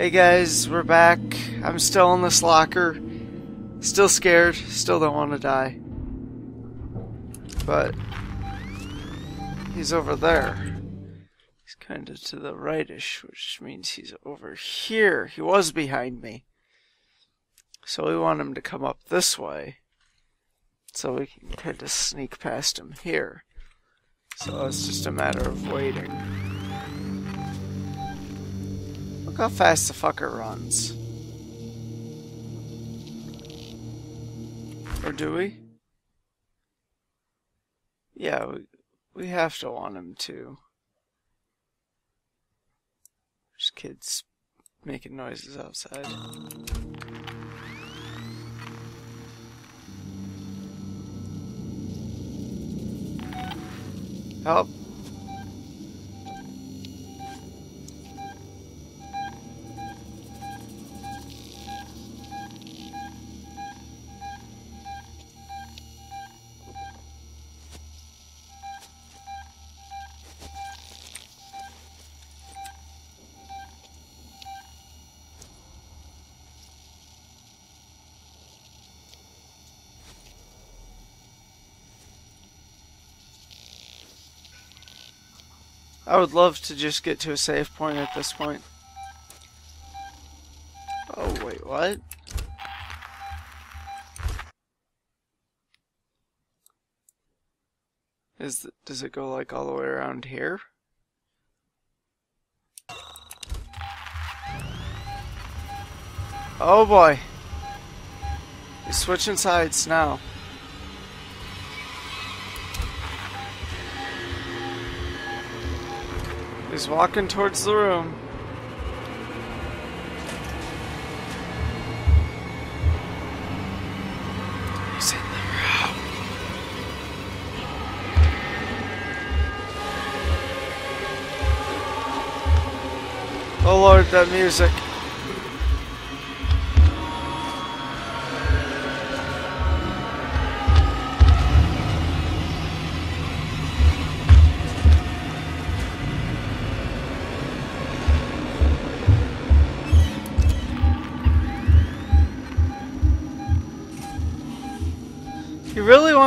Hey guys, we're back. I'm still in this locker. Still scared. Still don't want to die. But he's over there. He's kind of to the rightish, which means he's over here. He was behind me. So we want him to come up this way. So we can kind of sneak past him here. So it's just a matter of waiting. How fast the fucker runs. Or do we? Yeah, we, we have to want him to. There's kids making noises outside. Help. I would love to just get to a save point at this point. Oh, wait, what? Is does it go like all the way around here? Oh boy. He's switching sides now. He's walking towards the room. The room. Oh lord, that music.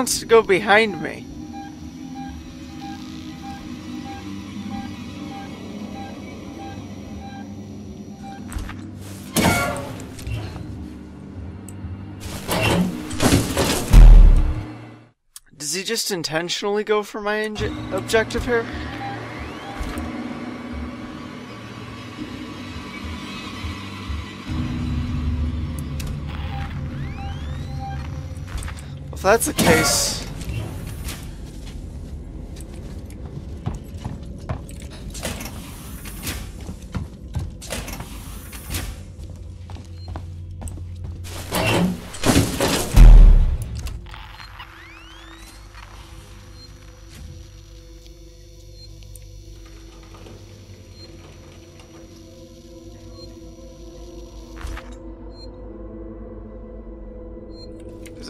Wants to go behind me. Does he just intentionally go for my objective here? That's the case...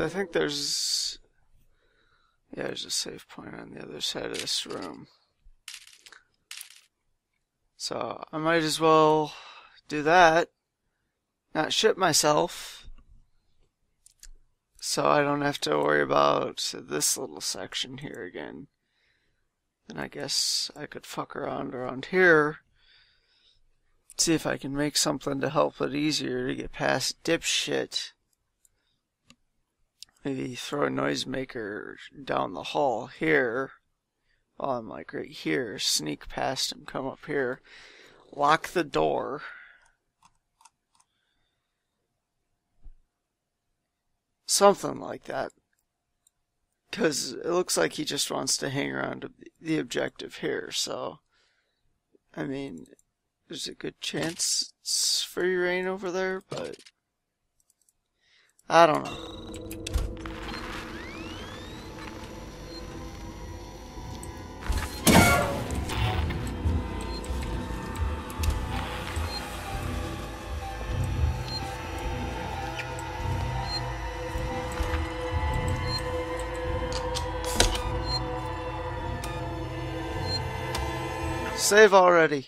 I think there's... Yeah, there's a safe point on the other side of this room. So, I might as well do that. Not shit myself. So I don't have to worry about this little section here again. Then I guess I could fuck around around here. See if I can make something to help it easier to get past dipshit. Maybe throw a noisemaker down the hall here. While I'm like right here, sneak past him, come up here, lock the door. Something like that. Because it looks like he just wants to hang around the objective here, so. I mean, there's a good chance it's free reign over there, but. I don't know. save already.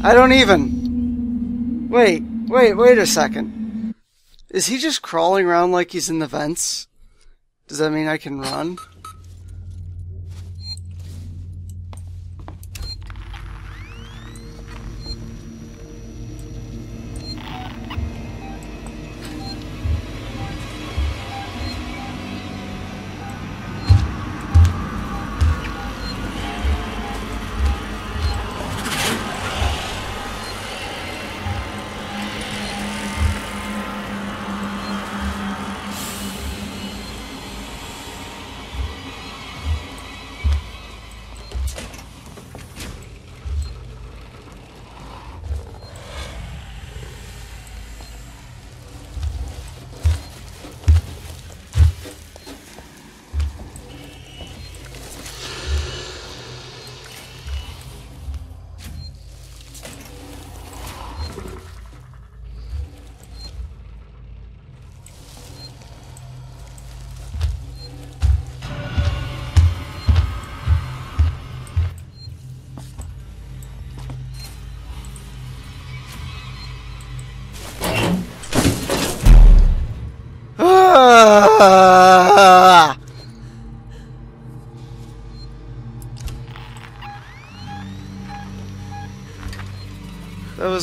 I don't even. Wait, wait, wait a second. Is he just crawling around like he's in the vents? Does that mean I can run?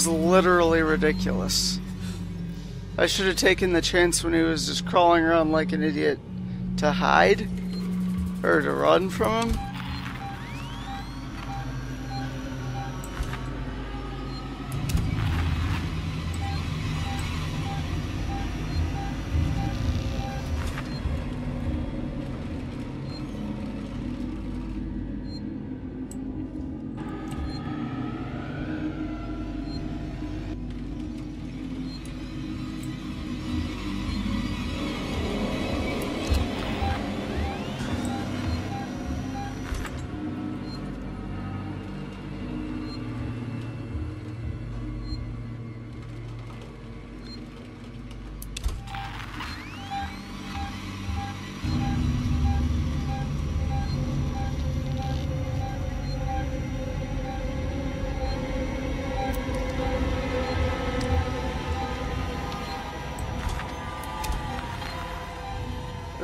Literally ridiculous. I should have taken the chance when he was just crawling around like an idiot to hide or to run from him.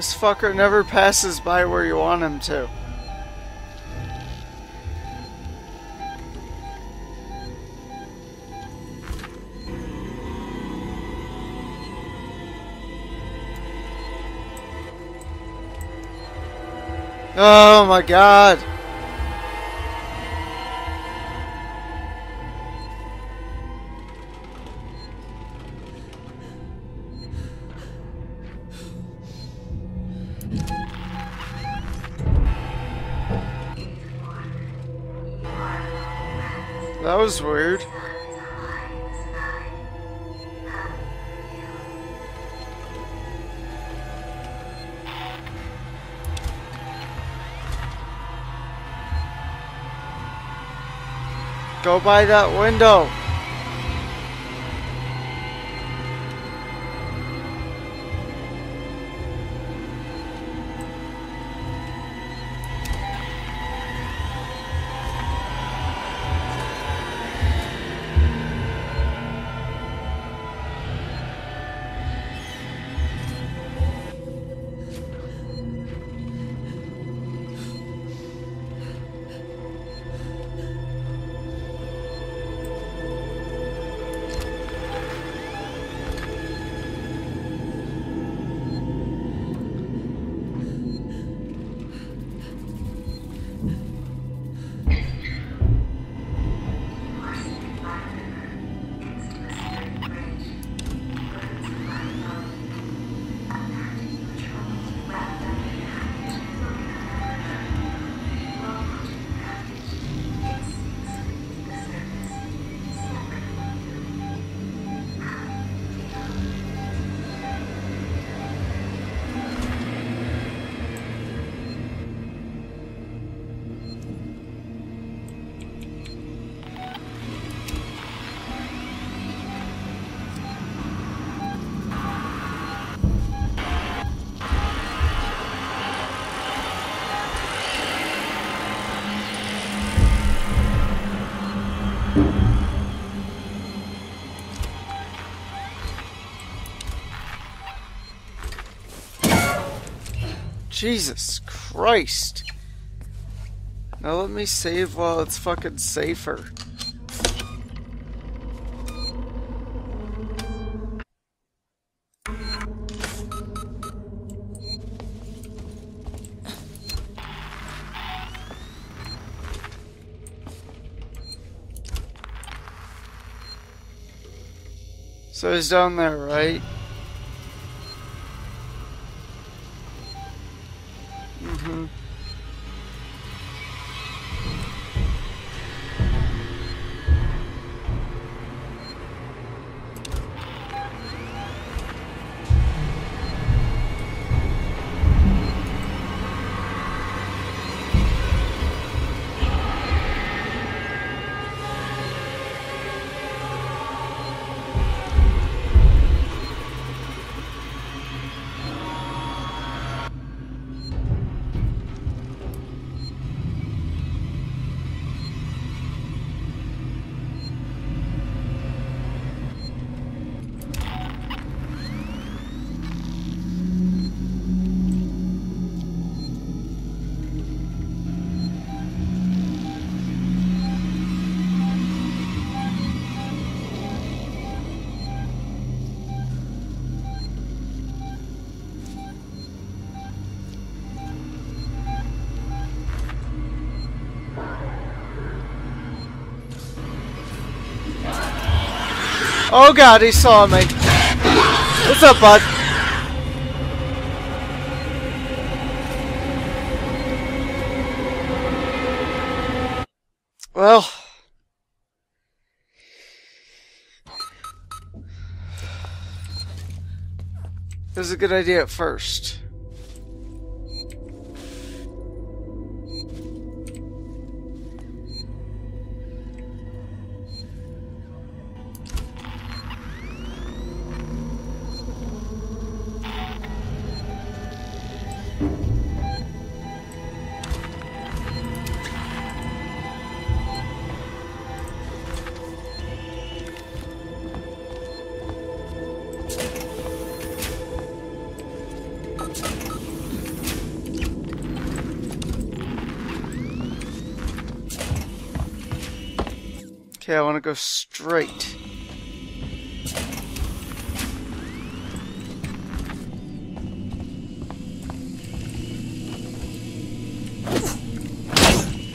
This fucker never passes by where you want him to. Oh my god. Was weird. Go by that window. Jesus Christ. Now let me save while it's fucking safer. So he's down there, right? Oh god, he saw me. What's up, bud? Well. It was a good idea at first. Okay, I want to go straight.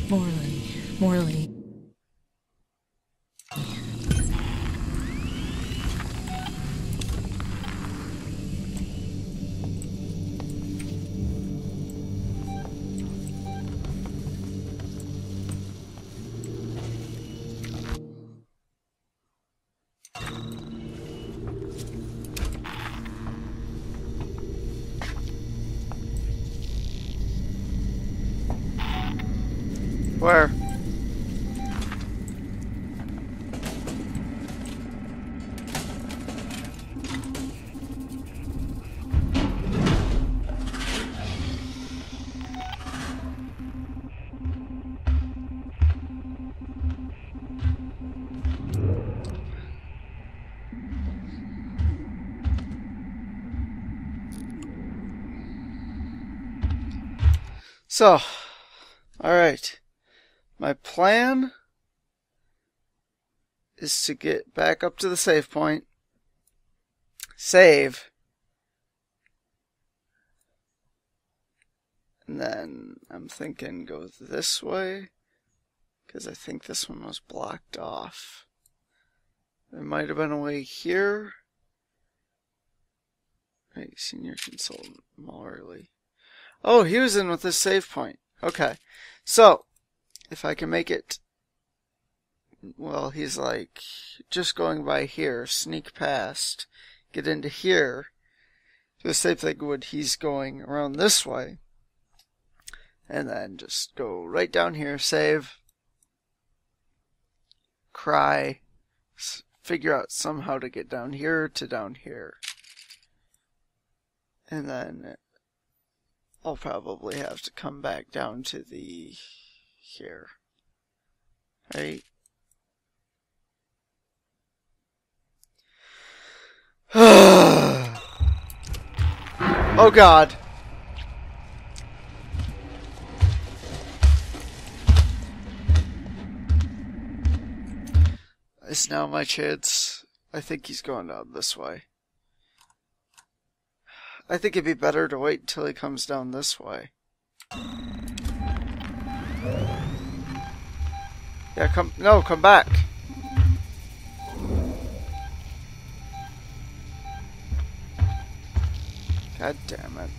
Morley, Morley. So, alright. My plan is to get back up to the save point, save, and then I'm thinking go this way, because I think this one was blocked off. There might have been a way here. Hey, senior consultant, Morley. Oh, he was in with this save point. Okay. So, if I can make it. Well, he's like just going by here, sneak past, get into here. The same thing would he's going around this way. And then just go right down here, save, cry, figure out somehow to get down here to down here. And then I'll probably have to come back down to the here. Right? oh god. It's now my chance. I think he's going down this way. I think it'd be better to wait until he comes down this way. Yeah, come. No, come back. God damn it.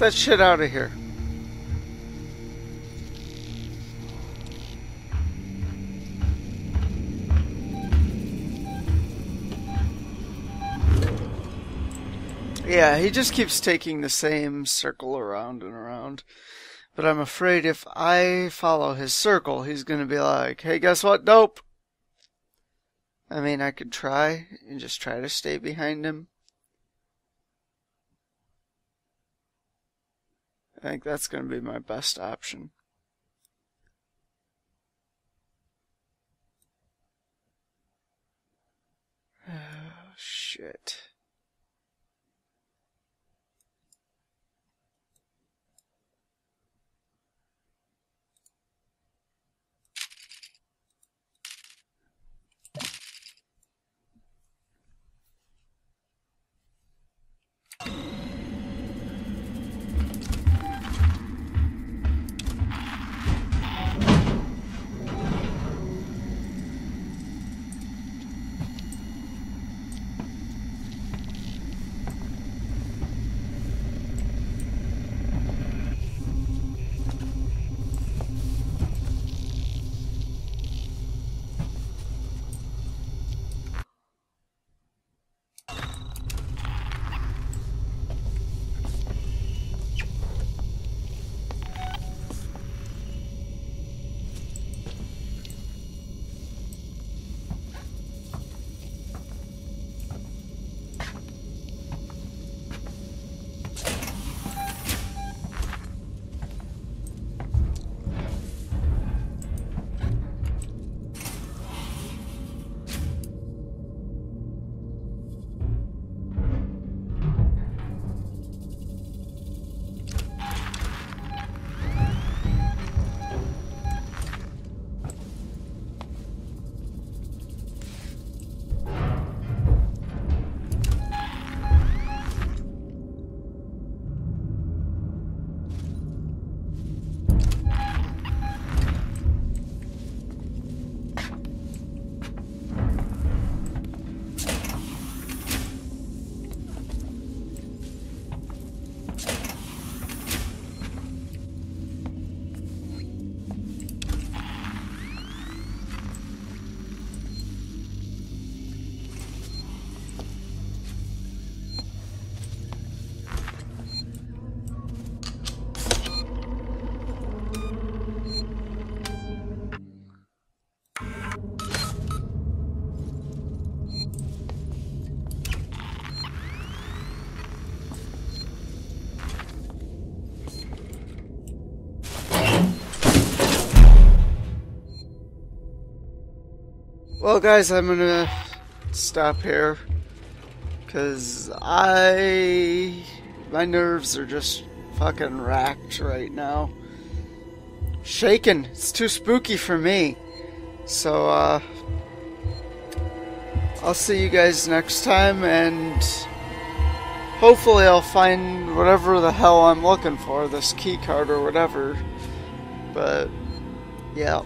That shit out of here. Yeah, he just keeps taking the same circle around and around. But I'm afraid if I follow his circle, he's gonna be like, hey, guess what? Nope. I mean, I could try and just try to stay behind him. I think that's going to be my best option. Oh, shit. Well, guys, I'm gonna stop here because I my nerves are just fucking racked right now. Shaken. It's too spooky for me. So, uh, I'll see you guys next time, and hopefully I'll find whatever the hell I'm looking for, this key card or whatever. But, yeah.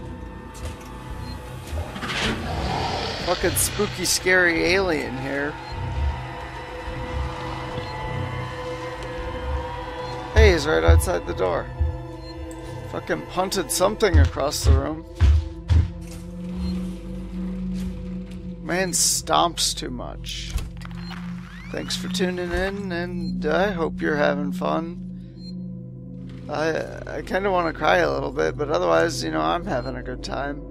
Fucking spooky, scary alien here. Hey, he's right outside the door. Fucking punted something across the room. Man stomps too much. Thanks for tuning in, and I hope you're having fun. I I kind of want to cry a little bit, but otherwise, you know, I'm having a good time.